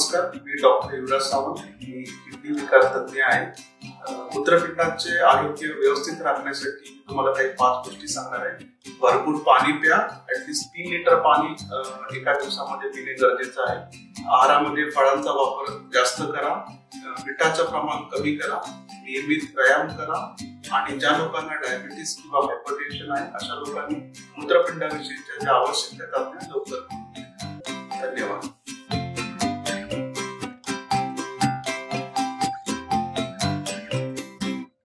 मी doctor Yuvraj Sawant. मी kidney विकार तज्ञ आहे मूत्रपिंडाचे आरोग्य व्यवस्थित राखण्यासाठी तुम्हाला काही पाच गोष्टी सांगणार आहे. भरपूर पाणी प्या. ऍटलिस्ट तीन लिटर पाणी एका दिवसामध्ये पिणे गरजेचं आहे. आहारामध्ये फळांचा वापर जास्त करा. मिठाचं प्रमाण कमी करा. नियमित व्यायाम करा. आणि ज्या लोकांना डायबिटीस किंवा हायपरटेन्शन आहे अशा लोकांनी मूत्रपिंडाविषयीच्या ज्या आवश्यक त्या लवकर